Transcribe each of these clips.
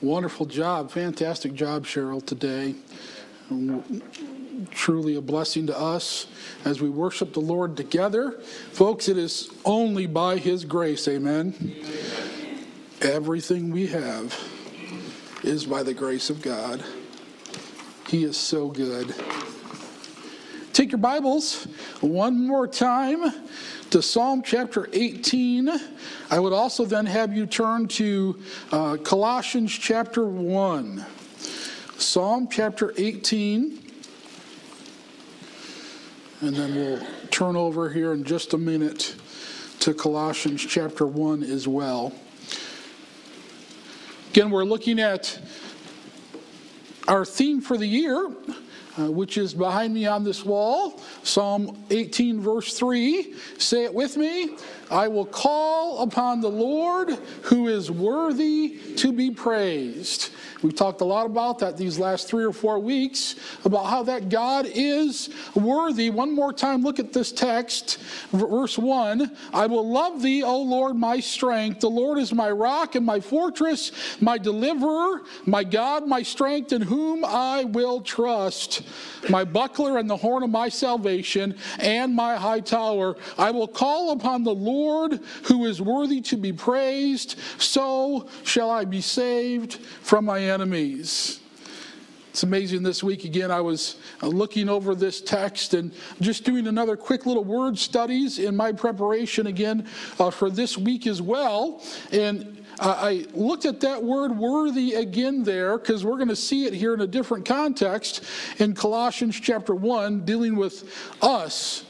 Wonderful job, fantastic job, Cheryl, today. Truly a blessing to us as we worship the Lord together. Folks, it is only by His grace, amen. amen. Everything we have is by the grace of God. He is so good. Take your Bibles one more time to Psalm chapter 18. I would also then have you turn to uh, Colossians chapter 1. Psalm chapter 18. And then we'll turn over here in just a minute to Colossians chapter 1 as well. Again, we're looking at our theme for the year, uh, which is behind me on this wall. Psalm 18, verse 3. Say it with me. I will call upon the Lord who is worthy to be praised. We've talked a lot about that these last three or four weeks, about how that God is worthy. One more time, look at this text, verse 1. I will love thee, O Lord, my strength. The Lord is my rock and my fortress, my deliverer, my God, my strength, in whom I will trust, my buckler and the horn of my salvation, and my high tower. I will call upon the Lord who is worthy to be praised. So shall I be saved from my enemies. It's amazing this week again. I was uh, looking over this text and just doing another quick little word studies in my preparation again uh, for this week as well. And I looked at that word worthy again there because we're going to see it here in a different context in Colossians chapter 1, dealing with us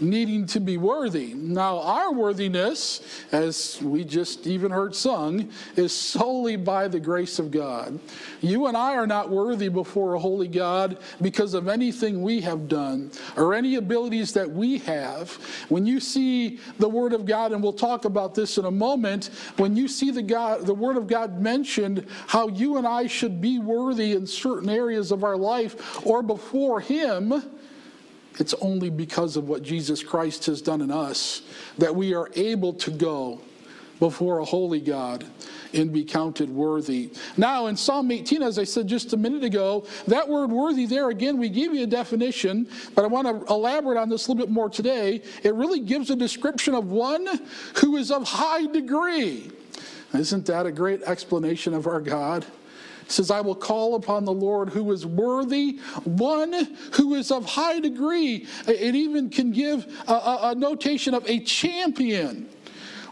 needing to be worthy. Now, our worthiness, as we just even heard sung, is solely by the grace of God. You and I are not worthy before a holy God because of anything we have done or any abilities that we have. When you see the Word of God, and we'll talk about this in a moment, when you see the God, the Word of God mentioned how you and I should be worthy in certain areas of our life or before Him it's only because of what Jesus Christ has done in us that we are able to go before a holy God and be counted worthy. Now, in Psalm 18, as I said just a minute ago, that word worthy there, again, we give you a definition, but I want to elaborate on this a little bit more today. It really gives a description of one who is of high degree. Isn't that a great explanation of our God? Says, I will call upon the Lord who is worthy, one who is of high degree. It even can give a, a, a notation of a champion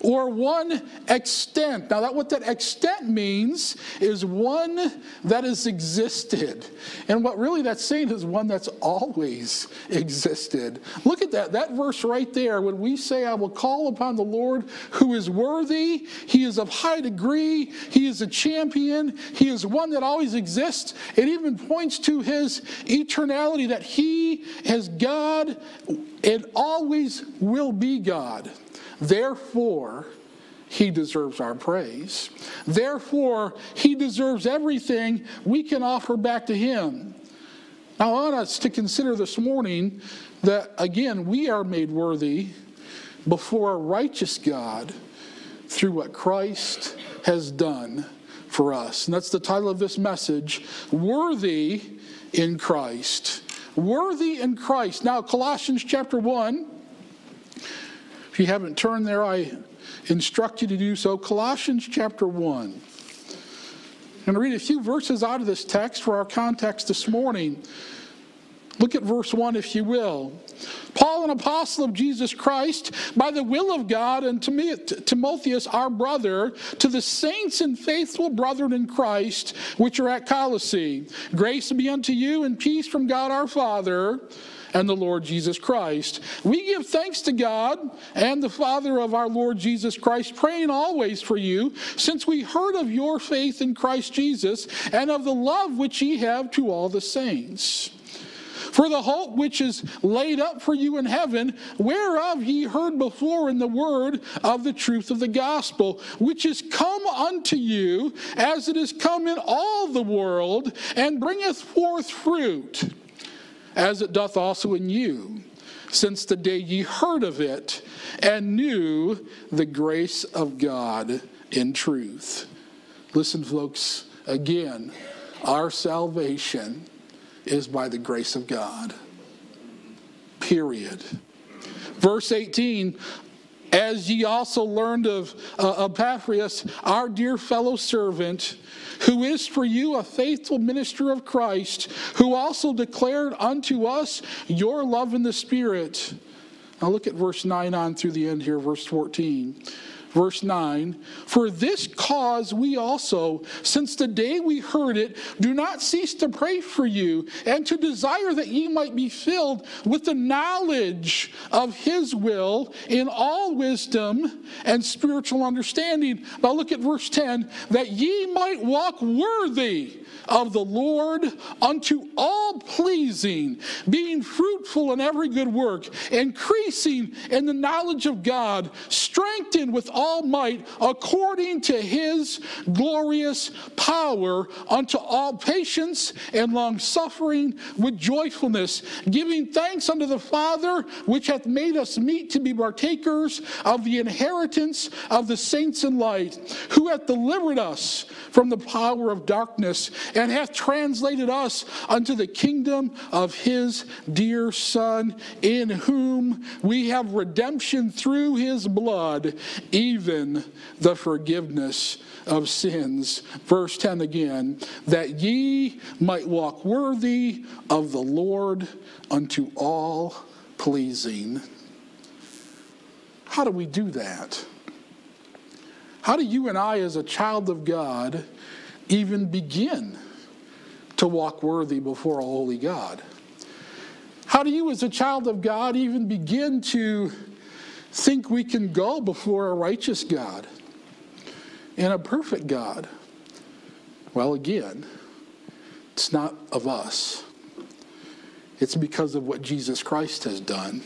or one existent. Now, that what that existent means is one that has existed. And what really that's saying is one that's always existed. Look at that, that verse right there. When we say, I will call upon the Lord who is worthy, he is of high degree, he is a champion, he is one that always exists. It even points to his eternality that he is God and always will be God. Therefore, he deserves our praise. Therefore, he deserves everything we can offer back to him. Now, I want us to consider this morning that, again, we are made worthy before a righteous God through what Christ has done for us. And that's the title of this message Worthy in Christ. Worthy in Christ. Now, Colossians chapter 1 if you haven't turned there, I instruct you to do so. Colossians chapter 1. I'm going to read a few verses out of this text for our context this morning. Look at verse 1, if you will. Paul, an apostle of Jesus Christ, by the will of God, and Timotheus, our brother, to the saints and faithful brethren in Christ, which are at Colossae. Grace be unto you and peace from God our Father and the Lord Jesus Christ. We give thanks to God and the Father of our Lord Jesus Christ, praying always for you, since we heard of your faith in Christ Jesus and of the love which ye have to all the saints. For the hope which is laid up for you in heaven, whereof ye heard before in the word of the truth of the gospel, which is come unto you as it is come in all the world, and bringeth forth fruit as it doth also in you, since the day ye heard of it and knew the grace of God in truth. Listen, folks, again, our salvation is by the grace of God. Period. Verse 18 as ye also learned of uh, Epaphras, our dear fellow servant, who is for you a faithful minister of Christ, who also declared unto us your love in the Spirit. Now look at verse 9 on through the end here, verse 14 verse 9 For this cause we also, since the day we heard it, do not cease to pray for you and to desire that ye might be filled with the knowledge of his will in all wisdom and spiritual understanding. Now look at verse 10 that ye might walk worthy of the Lord unto all pleasing, being fruitful in every good work, increasing in the knowledge of God, strengthened with all might according to his glorious power, unto all patience and long suffering with joyfulness, giving thanks unto the Father, which hath made us meet to be partakers of the inheritance of the saints in light, who hath delivered us from the power of darkness and hath translated us unto the kingdom of his dear Son, in whom we have redemption through his blood, even the forgiveness of sins. Verse 10 again, that ye might walk worthy of the Lord unto all pleasing. How do we do that? How do you and I, as a child of God, even begin to walk worthy before a holy God? How do you, as a child of God, even begin to think we can go before a righteous God and a perfect God? Well, again, it's not of us, it's because of what Jesus Christ has done.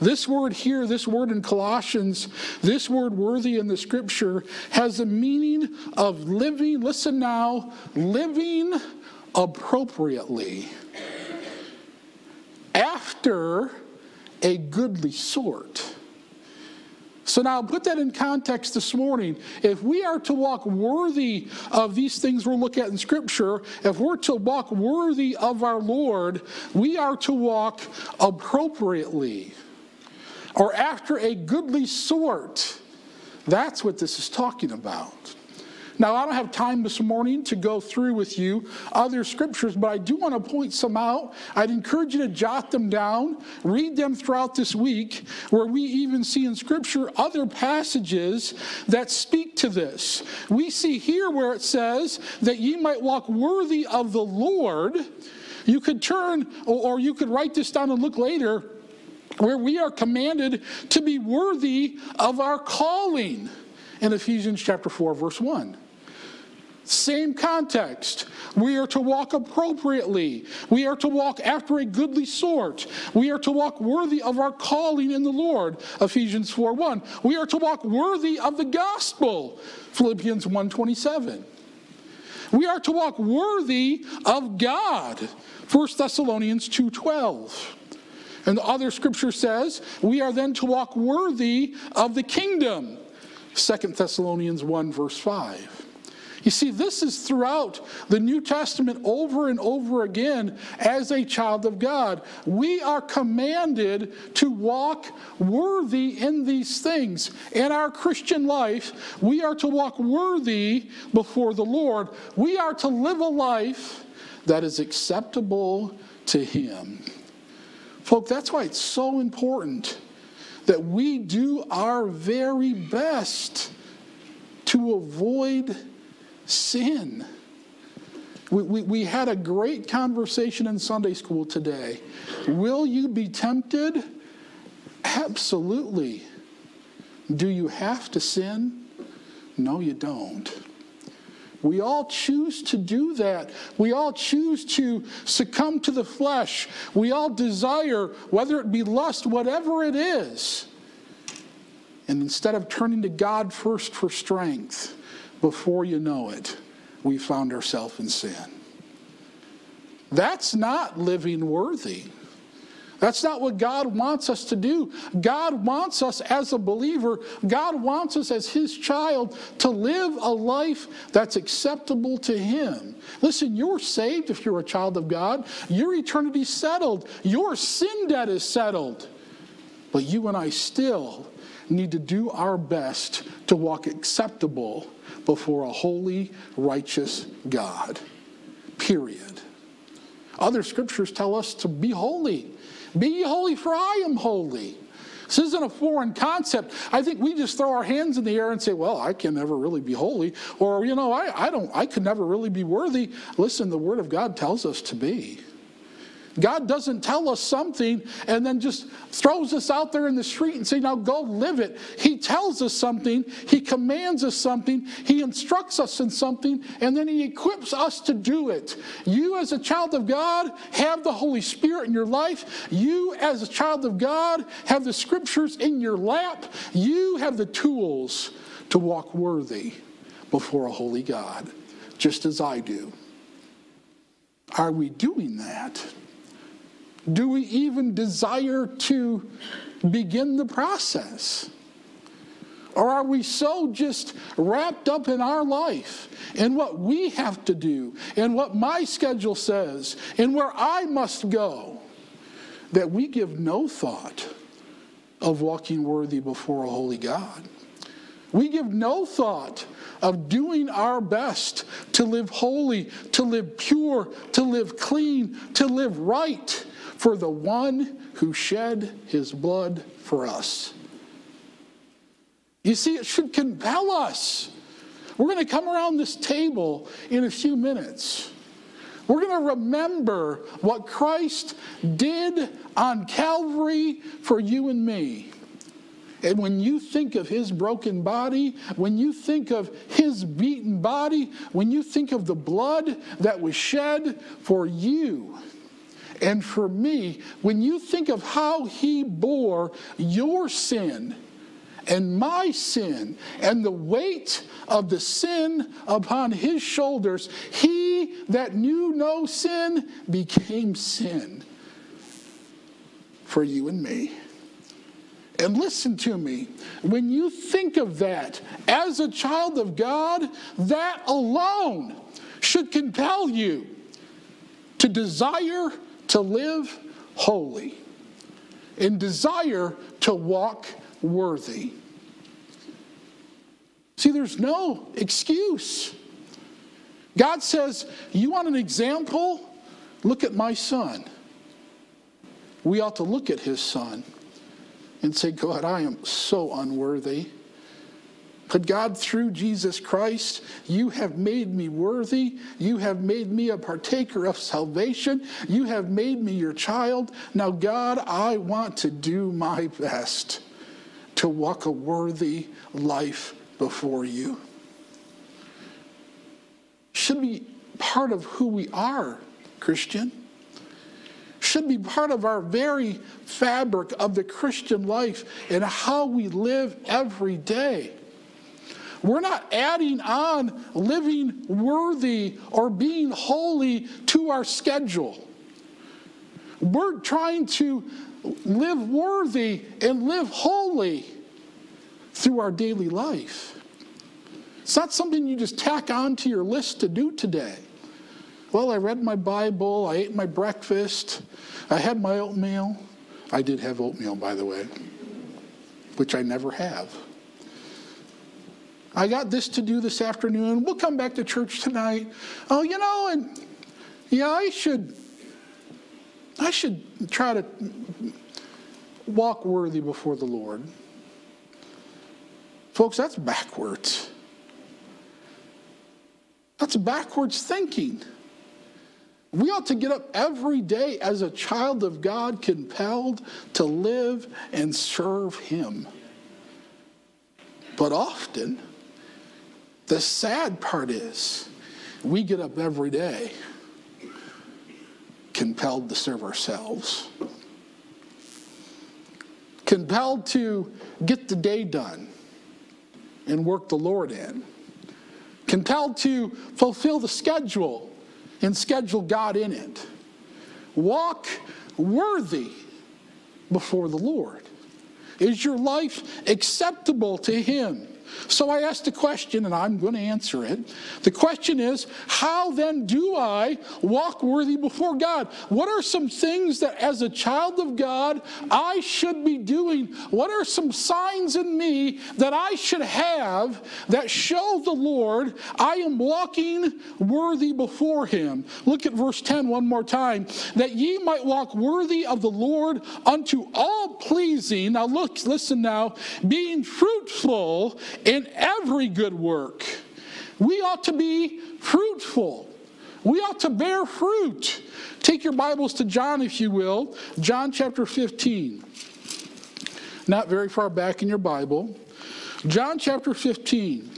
This word here, this word in Colossians, this word worthy in the scripture has a meaning of living, listen now, living appropriately after a goodly sort. So now put that in context this morning. If we are to walk worthy of these things we'll look at in Scripture, if we're to walk worthy of our Lord, we are to walk appropriately or after a goodly sort. That's what this is talking about. Now, I don't have time this morning to go through with you other scriptures, but I do want to point some out. I'd encourage you to jot them down, read them throughout this week, where we even see in scripture other passages that speak to this. We see here where it says that ye might walk worthy of the Lord. You could turn, or you could write this down and look later where we are commanded to be worthy of our calling in Ephesians chapter 4 verse 1. Same context. We are to walk appropriately. We are to walk after a goodly sort. We are to walk worthy of our calling in the Lord. Ephesians 4 1. We are to walk worthy of the gospel. Philippians 1 27. We are to walk worthy of God. 1 Thessalonians 2 12. And the other scripture says, we are then to walk worthy of the kingdom. 2 Thessalonians 1, verse 5. You see, this is throughout the New Testament over and over again as a child of God. We are commanded to walk worthy in these things. In our Christian life, we are to walk worthy before the Lord. We are to live a life that is acceptable to Him. Folks, that's why it's so important that we do our very best to avoid sin. We, we, we, had a great conversation in Sunday school today. Will you be tempted? Absolutely. Do you have to sin? No, you don't. We all choose to do that. We all choose to succumb to the flesh. We all desire, whether it be lust, whatever it is. And instead of turning to God first for strength, before you know it, we found ourselves in sin. That's not living worthy. That's not what God wants us to do. God wants us as a believer, God wants us as His child to live a life that's acceptable to Him. Listen, you're saved if you're a child of God, your eternity's settled, your sin debt is settled. But you and I still need to do our best to walk acceptable before a holy, righteous God. Period. Other scriptures tell us to be holy. Be ye holy, for I am holy. This isn't a foreign concept. I think we just throw our hands in the air and say, well, I can never really be holy. Or, you know, I, I don't, I could never really be worthy. Listen, the Word of God tells us to be. God doesn't tell us something and then just throws us out there in the street and say, now go live it. He tells us something, He commands us something, He instructs us in something, and then He equips us to do it. You, as a child of God, have the Holy Spirit in your life. You, as a child of God, have the scriptures in your lap. You have the tools to walk worthy before a holy God, just as I do. Are we doing that? Do we even desire to begin the process? Or are we so just wrapped up in our life and what we have to do and what my schedule says and where I must go that we give no thought of walking worthy before a holy God? We give no thought of doing our best to live holy, to live pure, to live clean, to live right for the one who shed his blood for us. You see, it should compel us. We're going to come around this table in a few minutes. We're going to remember what Christ did on Calvary for you and me. And when you think of his broken body, when you think of his beaten body, when you think of the blood that was shed for you, and for me, when you think of how he bore your sin and my sin and the weight of the sin upon his shoulders, he that knew no sin became sin for you and me. And listen to me, when you think of that as a child of God, that alone should compel you to desire to live holy and desire to walk worthy. See, there's no excuse. God says, You want an example? Look at my son. We ought to look at his son and say, God, I am so unworthy. But God, through Jesus Christ, you have made me worthy. You have made me a partaker of salvation. You have made me your child. Now, God, I want to do my best to walk a worthy life before you. Should be part of who we are, Christian. Should be part of our very fabric of the Christian life and how we live every day. We're not adding on living worthy or being holy to our schedule. We're trying to live worthy and live holy through our daily life. It's not something you just tack on to your list to do today. Well, I read my Bible, I ate my breakfast, I had my oatmeal. I did have oatmeal, by the way, which I never have. I got this to do this afternoon. We'll come back to church tonight. Oh, you know, and yeah, I should I should try to walk worthy before the Lord. Folks, that's backwards. That's backwards thinking. We ought to get up every day as a child of God, compelled to live and serve Him. But often, the sad part is, we get up every day compelled to serve ourselves, compelled to get the day done and work the Lord in, compelled to fulfill the schedule and schedule God in it. Walk worthy before the Lord? Is your life acceptable to Him? So I asked the question, and I'm going to answer it. The question is, how then do I walk worthy before God? What are some things that, as a child of God, I should be doing? What are some signs in me that I should have that show the Lord I am walking worthy before Him? Look at verse 10 one more time. That ye might walk worthy of the Lord unto all pleasing. Now, look, listen now, being fruitful in every good work. We ought to be fruitful. We ought to bear fruit. Take your Bibles to John, if you will. John chapter 15. Not very far back in your Bible. John chapter 15.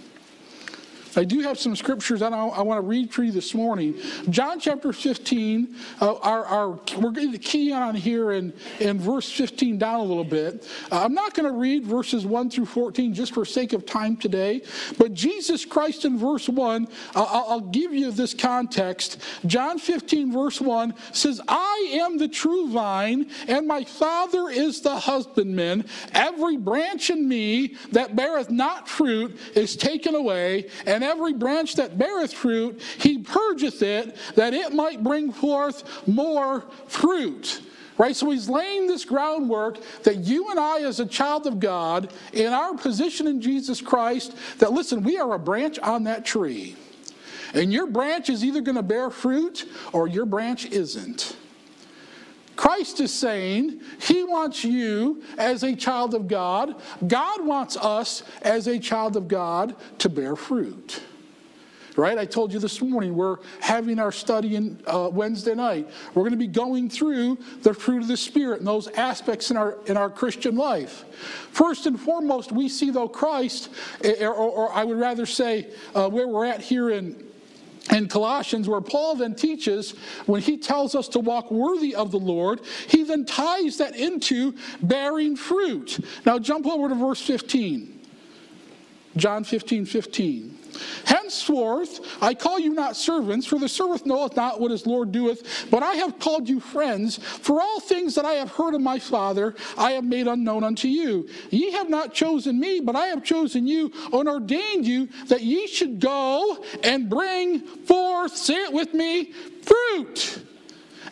I do have some scriptures I, I want to read for you this morning. John chapter 15, uh, our, our, we're going to key on here in, in verse 15 down a little bit. Uh, I'm not going to read verses 1 through 14 just for sake of time today, but Jesus Christ in verse 1, uh, I'll give you this context. John 15, verse 1 says, I am the true vine, and my Father is the husbandman. Every branch in me that beareth not fruit is taken away, and every branch that beareth fruit, he purgeth it, that it might bring forth more fruit. Right? So he's laying this groundwork that you and I, as a child of God, in our position in Jesus Christ, that listen, we are a branch on that tree. And your branch is either going to bear fruit or your branch isn't. Christ is saying he wants you as a child of God. God wants us as a child of God to bear fruit. Right? I told you this morning we're having our study in uh, Wednesday night. We're going to be going through the fruit of the Spirit and those aspects in our in our Christian life. First and foremost, we see though Christ, eh, or, or I would rather say uh, where we're at here in in Colossians, where Paul then teaches, when he tells us to walk worthy of the Lord, he then ties that into bearing fruit. Now jump over to verse 15. John 15, 15. Henceforth, I call you not servants, for the servant knoweth not what his Lord doeth, but I have called you friends, for all things that I have heard of my Father I have made unknown unto you. Ye have not chosen me, but I have chosen you and ordained you that ye should go and bring forth, say it with me, fruit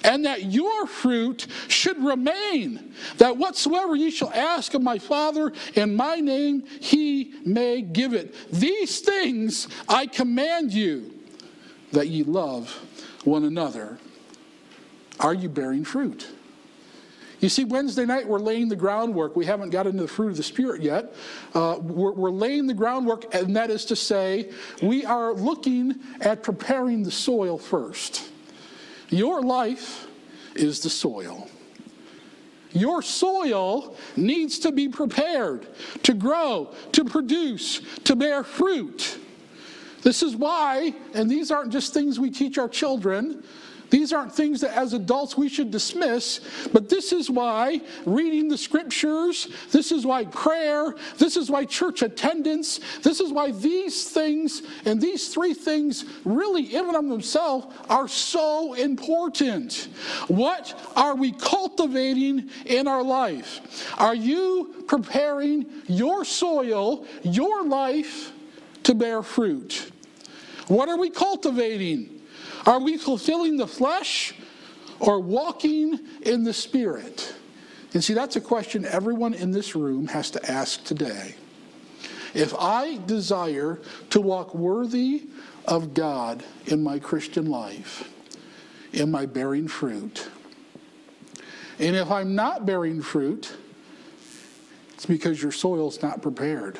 and that your fruit should remain, that whatsoever ye shall ask of my Father in my name, he may give it. These things I command you, that ye love one another. Are you bearing fruit? You see, Wednesday night we're laying the groundwork. We haven't got into the fruit of the Spirit yet. Uh, we're, we're laying the groundwork, and that is to say, we are looking at preparing the soil first. Your life is the soil. Your soil needs to be prepared to grow, to produce, to bear fruit. This is why, and these aren't just things we teach our children, these aren't things that as adults we should dismiss, but this is why reading the scriptures, this is why prayer, this is why church attendance, this is why these things and these three things really, in and of themselves, are so important. What are we cultivating in our life? Are you preparing your soil, your life, to bear fruit? What are we cultivating? Are we fulfilling the flesh or walking in the spirit? And see, that's a question everyone in this room has to ask today. If I desire to walk worthy of God in my Christian life, am I bearing fruit? And if I'm not bearing fruit, it's because your soil's not prepared.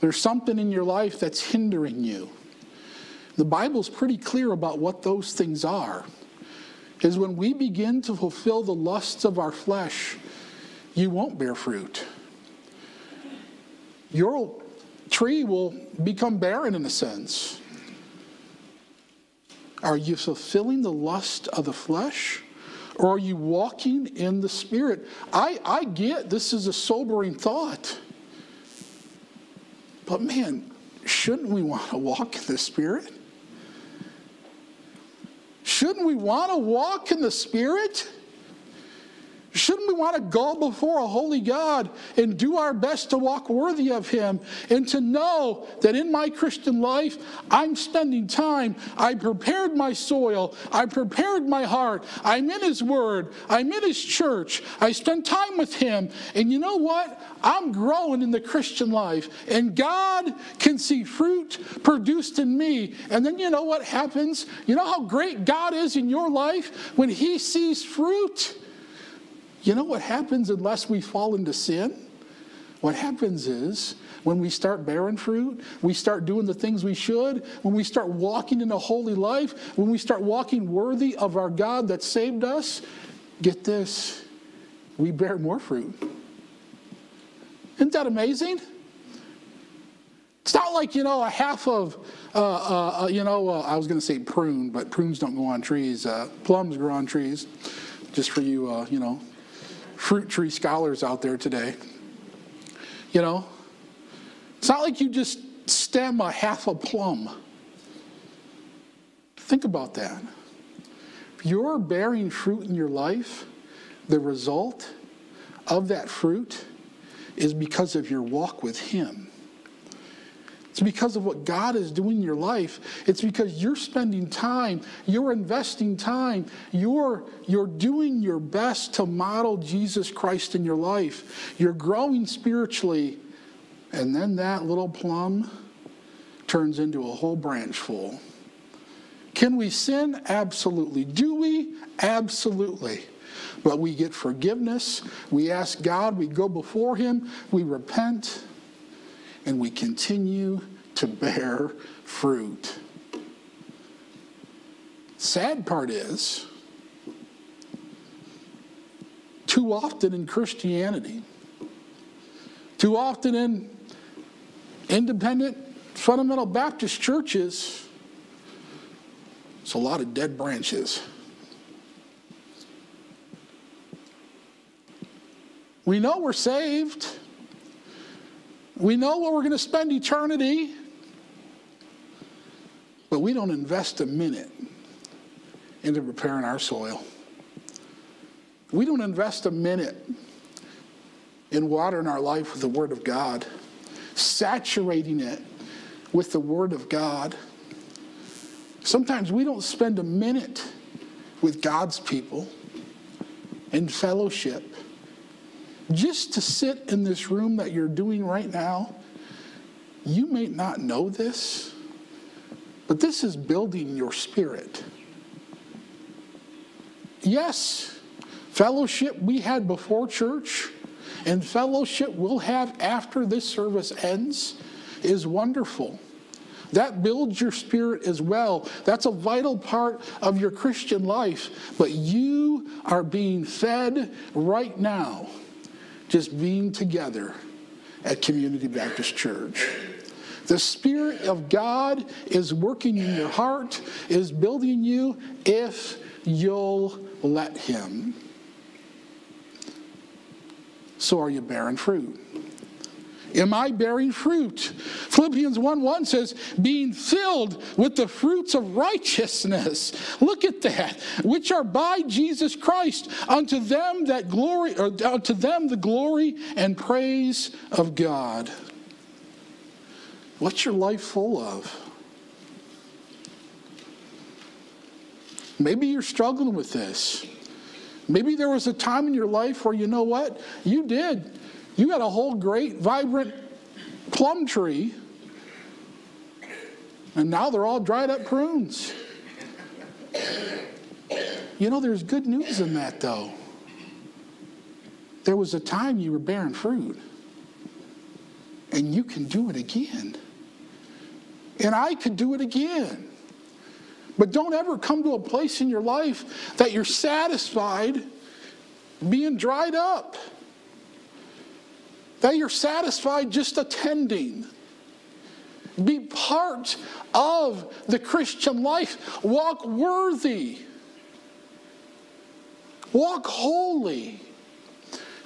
There's something in your life that's hindering you. The Bible's pretty clear about what those things are. Is when we begin to fulfill the lusts of our flesh, you won't bear fruit. Your tree will become barren in a sense. Are you fulfilling the lust of the flesh? Or are you walking in the Spirit? I, I get this is a sobering thought. But man, shouldn't we want to walk in the Spirit? Shouldn't we want to walk in the Spirit? Want to go before a holy God and do our best to walk worthy of Him and to know that in my Christian life, I'm spending time. I prepared my soil. I prepared my heart. I'm in His Word. I'm in His church. I spend time with Him. And you know what? I'm growing in the Christian life. And God can see fruit produced in me. And then you know what happens? You know how great God is in your life when He sees fruit? You know what happens unless we fall into sin? What happens is when we start bearing fruit, we start doing the things we should, when we start walking in a holy life, when we start walking worthy of our God that saved us, get this, we bear more fruit. Isn't that amazing? It's not like, you know, a half of, uh, uh, uh you know, uh, I was going to say prune, but prunes don't go on trees. Uh, plums grow on trees, just for you, uh, you know, fruit tree scholars out there today. You know, it's not like you just stem a half a plum. Think about that. If you're bearing fruit in your life, the result of that fruit is because of your walk with Him. It's because of what God is doing in your life. It's because you're spending time, you're investing time, you're, you're doing your best to model Jesus Christ in your life. You're growing spiritually, and then that little plum turns into a whole branch full. Can we sin? Absolutely. Do we? Absolutely. But we get forgiveness. We ask God. We go before Him. We repent and we continue to bear fruit. Sad part is, too often in Christianity, too often in independent fundamental Baptist churches, it's a lot of dead branches. We know we're saved. We know where we're going to spend eternity, but we don't invest a minute into preparing our soil. We don't invest a minute in watering our life with the Word of God, saturating it with the Word of God. Sometimes we don't spend a minute with God's people in fellowship just to sit in this room that you're doing right now, you may not know this, but this is building your spirit. Yes, fellowship we had before church and fellowship we'll have after this service ends is wonderful. That builds your spirit as well. That's a vital part of your Christian life. But you are being fed right now just being together at Community Baptist Church. The Spirit of God is working in your heart, is building you if you'll let Him. So, are you bearing fruit? Am I bearing fruit? Philippians 1 1 says, being filled with the fruits of righteousness. Look at that, which are by Jesus Christ, unto them that glory, or unto them the glory and praise of God. What's your life full of? Maybe you're struggling with this. Maybe there was a time in your life where you know what? You did you got a whole great, vibrant plum tree, and now they're all dried up prunes. You know, there's good news in that, though. There was a time you were bearing fruit, and you can do it again. And I could do it again. But don't ever come to a place in your life that you're satisfied being dried up that you're satisfied just attending. Be part of the Christian life. Walk worthy. Walk holy.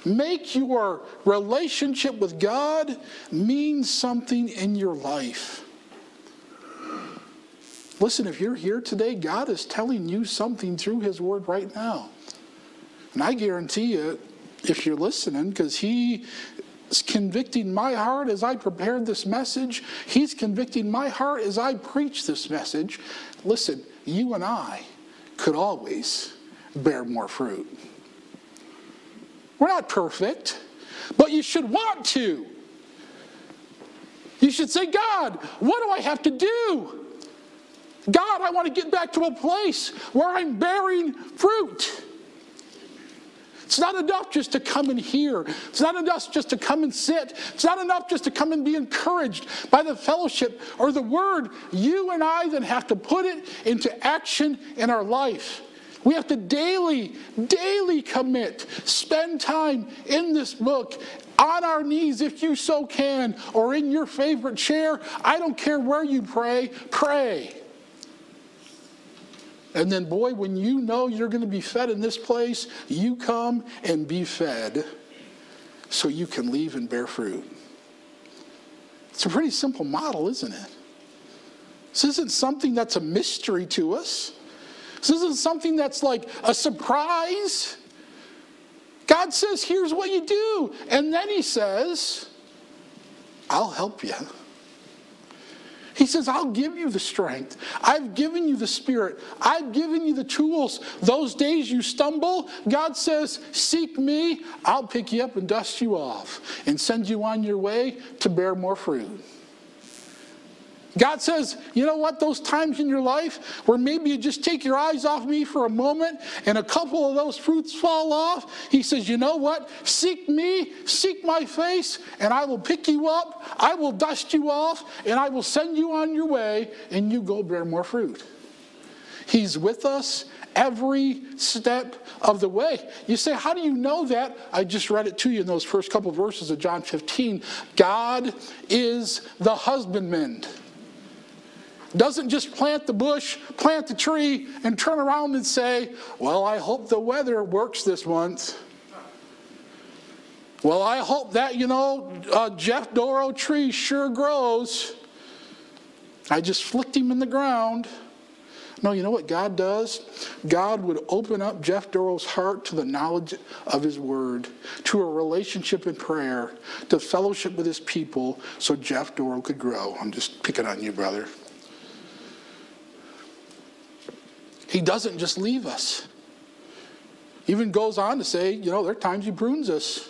Make your relationship with God mean something in your life. Listen, if you're here today, God is telling you something through His Word right now. And I guarantee you, if you're listening, because He is convicting my heart as I prepared this message. He's convicting my heart as I preach this message. Listen, you and I could always bear more fruit. We're not perfect, but you should want to. You should say, God, what do I have to do? God, I want to get back to a place where I'm bearing fruit. It's not enough just to come and hear. It's not enough just to come and sit. It's not enough just to come and be encouraged by the fellowship or the word. You and I then have to put it into action in our life. We have to daily, daily commit, spend time in this book, on our knees if you so can, or in your favorite chair. I don't care where you pray, pray. And then, boy, when you know you're going to be fed in this place, you come and be fed so you can leave and bear fruit. It's a pretty simple model, isn't it? This isn't something that's a mystery to us. This isn't something that's like a surprise. God says, here's what you do. And then he says, I'll help you. He says, I'll give you the strength. I've given you the spirit. I've given you the tools. Those days you stumble, God says, Seek me. I'll pick you up and dust you off and send you on your way to bear more fruit. God says, you know what, those times in your life where maybe you just take your eyes off me for a moment and a couple of those fruits fall off, He says, you know what, seek me, seek my face, and I will pick you up, I will dust you off, and I will send you on your way, and you go bear more fruit. He's with us every step of the way. You say, How do you know that? I just read it to you in those first couple of verses of John 15. God is the husbandman doesn't just plant the bush, plant the tree, and turn around and say, Well, I hope the weather works this month. Well, I hope that, you know, uh, Jeff Doro tree sure grows. I just flicked him in the ground. No, you know what God does? God would open up Jeff Doro's heart to the knowledge of his word, to a relationship in prayer, to fellowship with his people, so Jeff Doro could grow. I'm just picking on you, brother. He doesn't just leave us. Even goes on to say, you know, there are times he prunes us,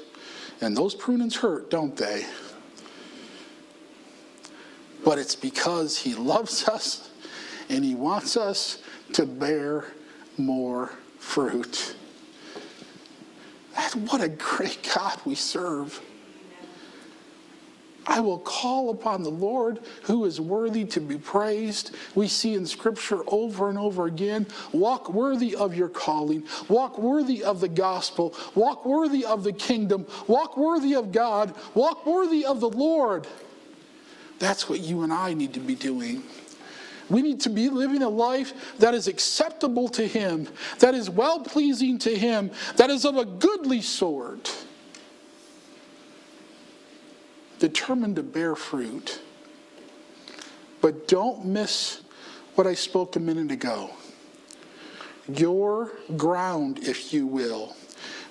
and those prunings hurt, don't they? But it's because he loves us and he wants us to bear more fruit. What a great God we serve. I will call upon the Lord who is worthy to be praised. We see in Scripture over and over again walk worthy of your calling, walk worthy of the gospel, walk worthy of the kingdom, walk worthy of God, walk worthy of the Lord. That's what you and I need to be doing. We need to be living a life that is acceptable to Him, that is well pleasing to Him, that is of a goodly sort determined to bear fruit. But don't miss what I spoke a minute ago. Your ground, if you will,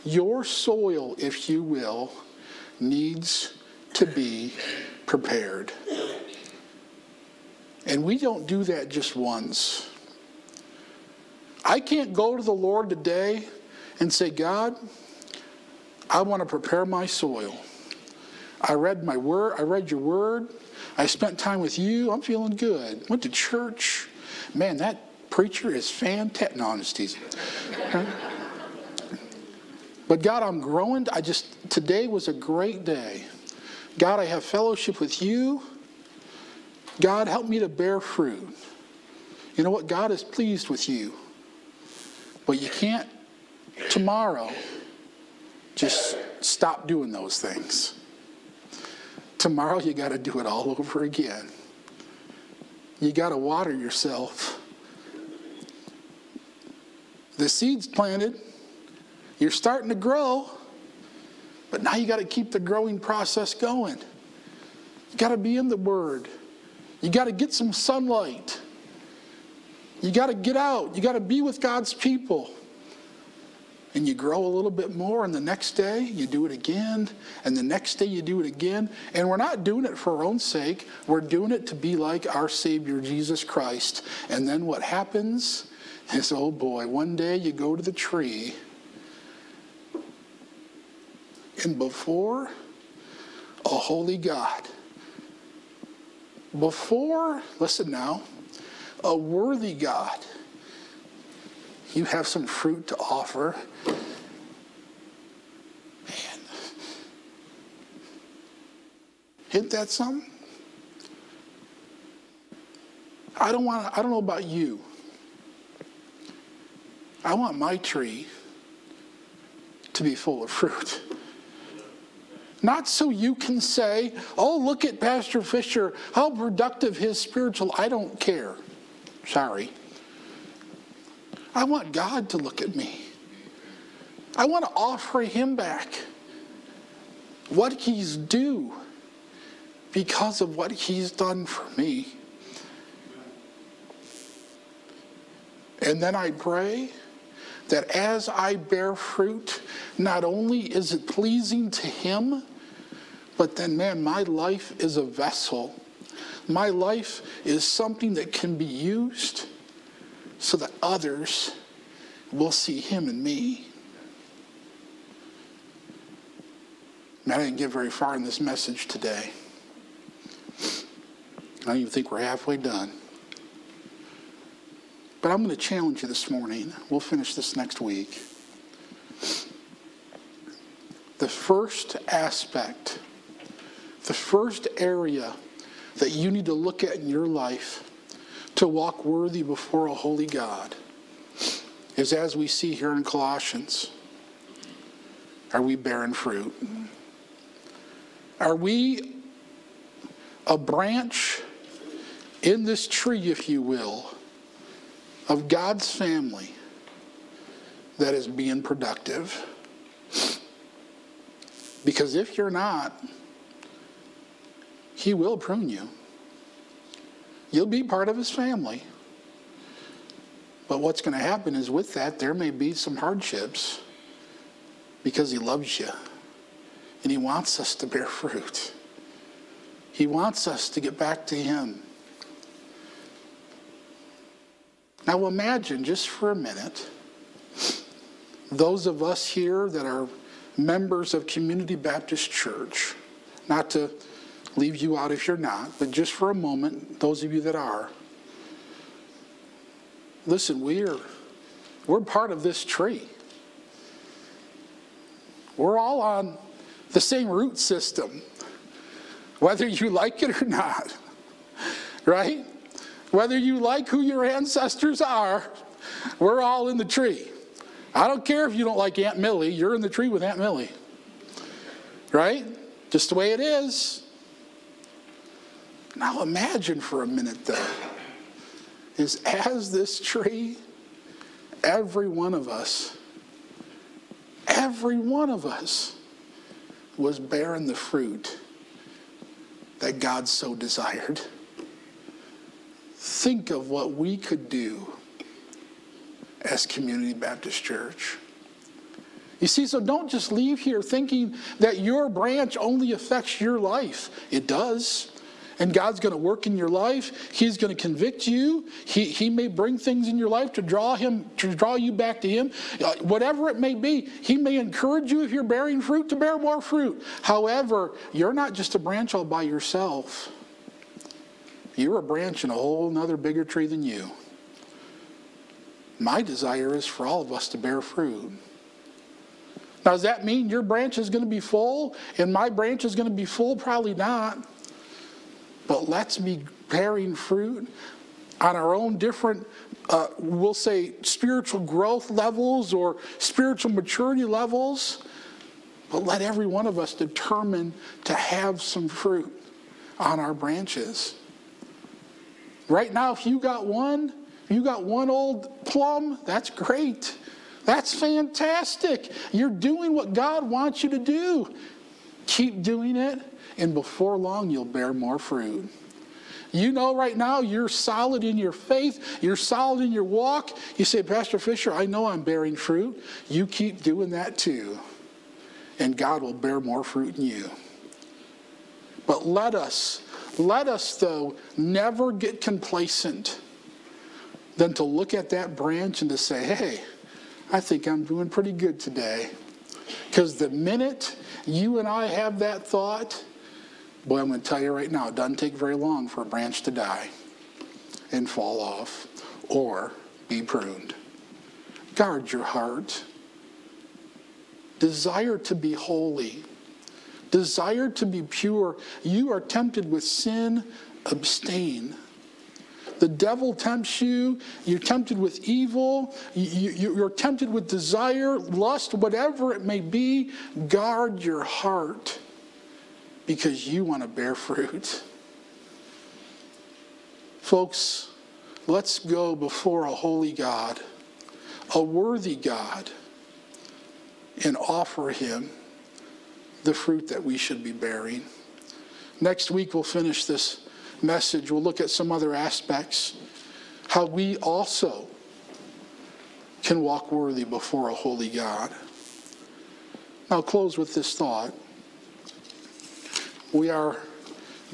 your soil, if you will, needs to be prepared. And we don't do that just once. I can't go to the Lord today and say, God, I want to prepare my soil. I read my word, I read your word. I spent time with you. I'm feeling good. Went to church. Man, that preacher is fantastic. No, I'm teasing. but God, I'm growing. I just, today was a great day. God, I have fellowship with you. God, help me to bear fruit. You know what? God is pleased with you. But you can't tomorrow just stop doing those things. Tomorrow you got to do it all over again. You got to water yourself. The seed's planted, you're starting to grow, but now you got to keep the growing process going. You got to be in the Word. You got to get some sunlight. You got to get out. You got to be with God's people. And you grow a little bit more, and the next day you do it again, and the next day you do it again. And we're not doing it for our own sake, we're doing it to be like our Savior Jesus Christ. And then what happens is, oh boy, one day you go to the tree, and before a holy God, before, listen now, a worthy God, you have some fruit to offer. Man, isn't that something? I don't want. I don't know about you. I want my tree to be full of fruit. Not so you can say, oh, look at Pastor Fischer, how productive his spiritual. I don't care. Sorry. I want God to look at me. I want to offer him back what he's due because of what he's done for me. And then I pray that as I bear fruit, not only is it pleasing to him, but then, man, my life is a vessel. My life is something that can be used so that others will see him in me. I didn't get very far in this message today. I don't even think we're halfway done. But I'm going to challenge you this morning. We'll finish this next week. The first aspect, the first area that you need to look at in your life to walk worthy before a holy God is as we see here in Colossians. Are we bearing fruit? Are we a branch in this tree, if you will, of God's family that is being productive? Because if you're not, He will prune you. You'll be part of his family. But what's going to happen is with that, there may be some hardships because he loves you and he wants us to bear fruit. He wants us to get back to him. Now imagine just for a minute those of us here that are members of Community Baptist Church, not to leave you out if you're not, but just for a moment, those of you that are, listen, we're, we're part of this tree. We're all on the same root system, whether you like it or not, right? Whether you like who your ancestors are, we're all in the tree. I don't care if you don't like Aunt Millie, you're in the tree with Aunt Millie, right? Just the way it is. Now imagine for a minute, though, is as this tree, every one of us, every one of us was bearing the fruit that God so desired. Think of what we could do as Community Baptist Church. You see, so don't just leave here thinking that your branch only affects your life. It does. And God's going to work in your life. He's going to convict you. He, he may bring things in your life to draw him, to draw you back to Him. Uh, whatever it may be, He may encourage you if you're bearing fruit to bear more fruit. However, you're not just a branch all by yourself. You're a branch in a whole another bigger tree than you. My desire is for all of us to bear fruit. Now, does that mean your branch is going to be full and my branch is going to be full? Probably not but let's be bearing fruit on our own different, uh, we'll say, spiritual growth levels or spiritual maturity levels. But let every one of us determine to have some fruit on our branches. Right now, if you got one, you got one old plum, that's great. That's fantastic. You're doing what God wants you to do. Keep doing it and before long you'll bear more fruit. You know right now you're solid in your faith, you're solid in your walk. You say, Pastor Fischer, I know I'm bearing fruit. You keep doing that too, and God will bear more fruit in you. But let us, let us though, never get complacent than to look at that branch and to say, hey, I think I'm doing pretty good today. Because the minute you and I have that thought, boy, I'm going to tell you right now, it doesn't take very long for a branch to die and fall off or be pruned. Guard your heart. Desire to be holy. Desire to be pure. You are tempted with sin, abstain. The devil tempts you. You're tempted with evil. You're tempted with desire, lust, whatever it may be. Guard your heart because you want to bear fruit. Folks, let's go before a holy God, a worthy God, and offer him the fruit that we should be bearing. Next week, we'll finish this message, we'll look at some other aspects, how we also can walk worthy before a holy God. I'll close with this thought. We are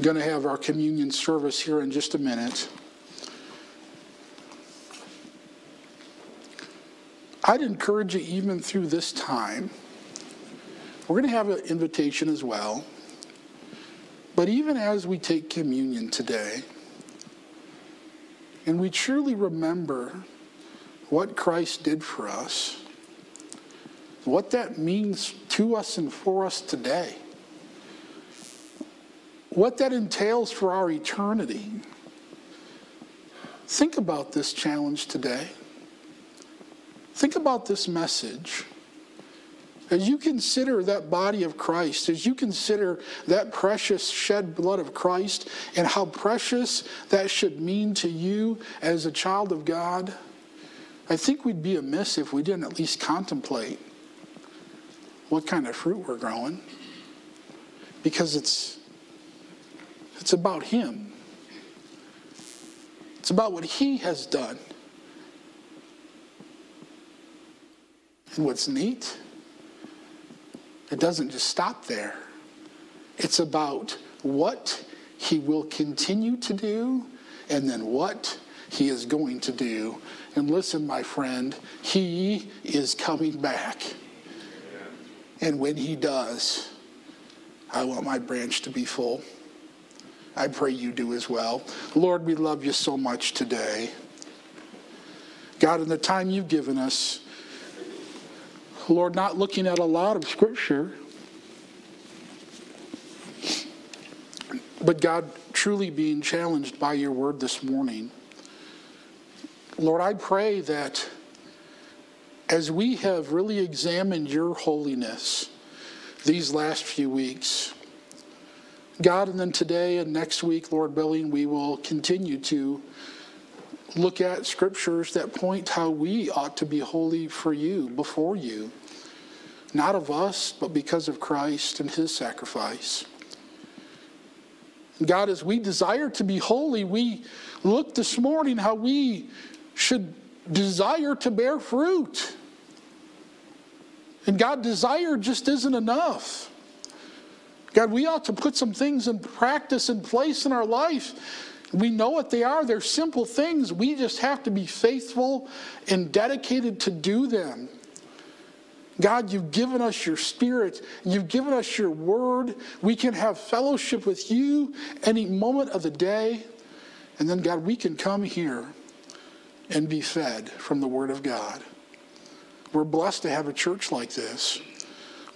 going to have our communion service here in just a minute. I'd encourage you, even through this time, we're going to have an invitation as well. But even as we take communion today, and we truly remember what Christ did for us, what that means to us and for us today, what that entails for our eternity. Think about this challenge today. Think about this message. As you consider that body of Christ, as you consider that precious shed blood of Christ and how precious that should mean to you as a child of God, I think we'd be amiss if we didn't at least contemplate what kind of fruit we're growing. Because it's, it's about Him, it's about what He has done. And what's neat it doesn't just stop there. It's about what he will continue to do and then what he is going to do. And listen, my friend, he is coming back. And when he does, I want my branch to be full. I pray you do as well. Lord, we love you so much today. God, in the time you've given us, Lord, not looking at a lot of scripture, but God truly being challenged by your word this morning. Lord, I pray that as we have really examined your holiness these last few weeks, God, and then today and next week, Lord willing, we will continue to look at scriptures that point how we ought to be holy for you, before you. Not of us, but because of Christ and his sacrifice. God, as we desire to be holy, we look this morning how we should desire to bear fruit. And God, desire just isn't enough. God, we ought to put some things in practice in place in our life we know what they are. They're simple things. We just have to be faithful and dedicated to do them. God, you've given us your spirit. You've given us your word. We can have fellowship with you any moment of the day. And then, God, we can come here and be fed from the word of God. We're blessed to have a church like this.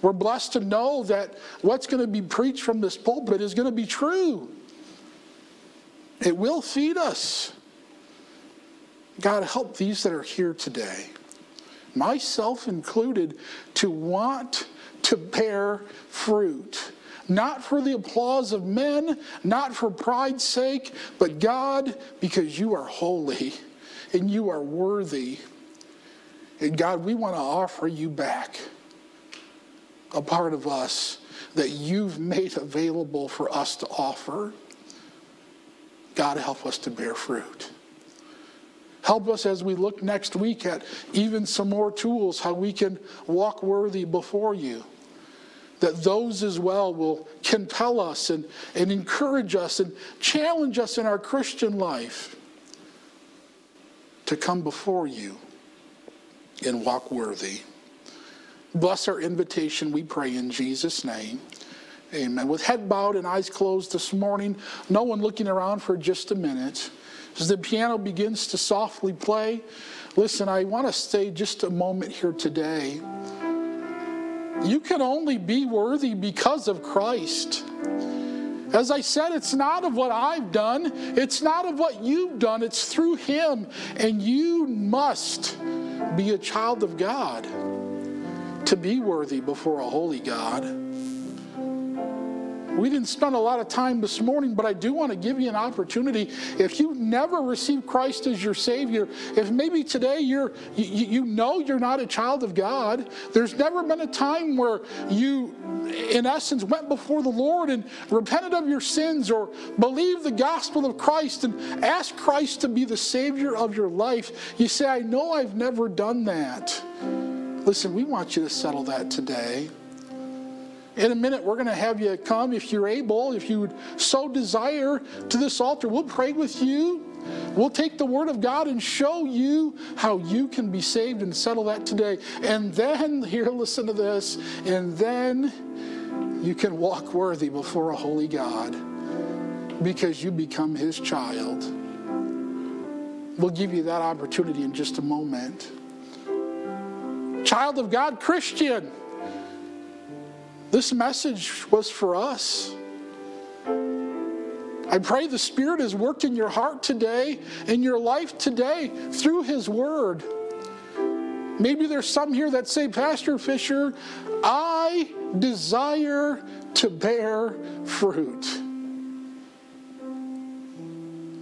We're blessed to know that what's going to be preached from this pulpit is going to be true. It will feed us. God, help these that are here today, myself included, to want to bear fruit. Not for the applause of men, not for pride's sake, but God, because you are holy and you are worthy. And God, we want to offer you back a part of us that you've made available for us to offer. God, help us to bear fruit. Help us as we look next week at even some more tools, how we can walk worthy before you. That those as well will compel us and, and encourage us and challenge us in our Christian life to come before you and walk worthy. Bless our invitation, we pray in Jesus' name. Amen. With head bowed and eyes closed this morning, no one looking around for just a minute. As the piano begins to softly play, listen, I want to stay just a moment here today. You can only be worthy because of Christ. As I said, it's not of what I've done, it's not of what you've done, it's through Him. And you must be a child of God to be worthy before a holy God. We didn't spend a lot of time this morning, but I do want to give you an opportunity. If you never received Christ as your Savior, if maybe today you're you, you know you're not a child of God, there's never been a time where you, in essence, went before the Lord and repented of your sins or believed the gospel of Christ and asked Christ to be the Savior of your life. You say, I know I've never done that. Listen, we want you to settle that today. In a minute, we're going to have you come if you're able, if you would so desire, to this altar. We'll pray with you. We'll take the Word of God and show you how you can be saved and settle that today. And then, here, listen to this, and then you can walk worthy before a holy God because you become His child. We'll give you that opportunity in just a moment. Child of God, Christian. This message was for us. I pray the Spirit has worked in your heart today, in your life today, through His Word. Maybe there's some here that say, Pastor Fischer, I desire to bear fruit.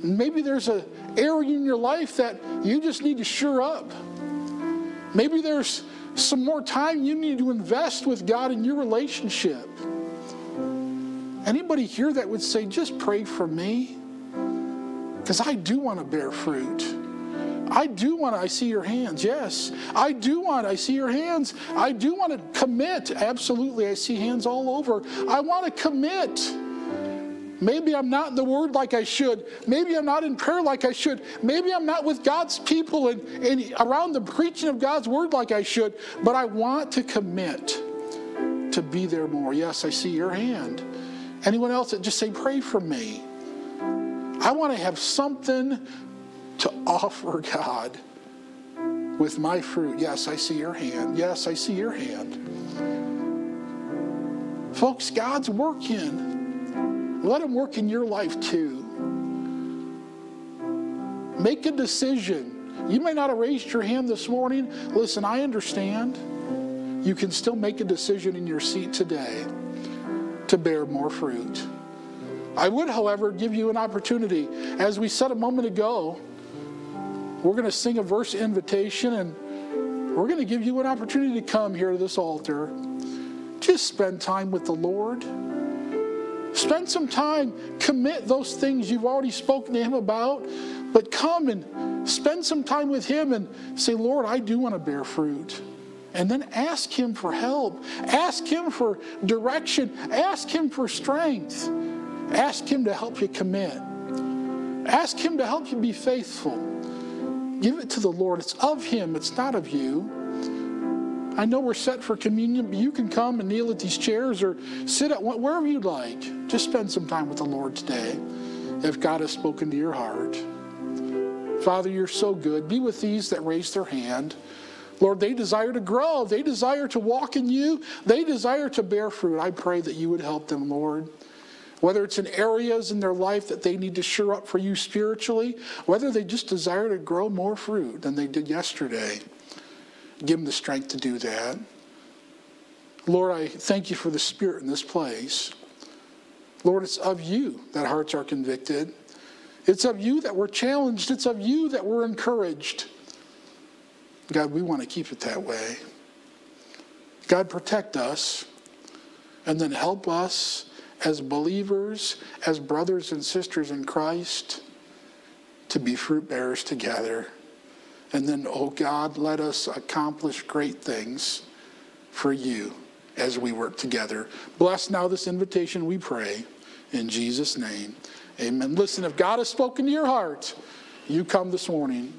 Maybe there's an area in your life that you just need to sure up. Maybe there's some more time you need to invest with God in your relationship. Anybody here that would say, just pray for me? Because I do want to bear fruit. I do want to, I see your hands, yes. I do want, I see your hands. I do want to commit. Absolutely, I see hands all over. I want to commit. Maybe I'm not in the Word like I should. Maybe I'm not in prayer like I should. Maybe I'm not with God's people and, and around the preaching of God's Word like I should. But I want to commit to be there more. Yes, I see your hand. Anyone else that just say, pray for me. I want to have something to offer God with my fruit. Yes, I see your hand. Yes, I see your hand. Folks, God's working. Let Him work in your life too. Make a decision. You may not have raised your hand this morning. Listen, I understand. You can still make a decision in your seat today to bear more fruit. I would, however, give you an opportunity. As we said a moment ago, we're going to sing a verse invitation and we're going to give you an opportunity to come here to this altar. Just spend time with the Lord. Spend some time, commit those things you've already spoken to Him about, but come and spend some time with Him and say, Lord, I do want to bear fruit. And then ask Him for help. Ask Him for direction. Ask Him for strength. Ask Him to help you commit. Ask Him to help you be faithful. Give it to the Lord. It's of Him, it's not of you. I know we're set for communion, but you can come and kneel at these chairs or sit at wherever you'd like. Just spend some time with the Lord today if God has spoken to your heart. Father, you're so good. Be with these that raise their hand. Lord, they desire to grow. They desire to walk in you. They desire to bear fruit. I pray that you would help them, Lord. Whether it's in areas in their life that they need to sure up for you spiritually, whether they just desire to grow more fruit than they did yesterday. Give them the strength to do that. Lord, I thank you for the Spirit in this place. Lord, it's of you that hearts are convicted. It's of you that we're challenged. It's of you that we're encouraged. God, we want to keep it that way. God, protect us and then help us as believers, as brothers and sisters in Christ, to be fruit bearers together. And then, oh God, let us accomplish great things for you as we work together. Bless now this invitation, we pray. In Jesus' name, amen. Listen, if God has spoken to your heart, you come this morning.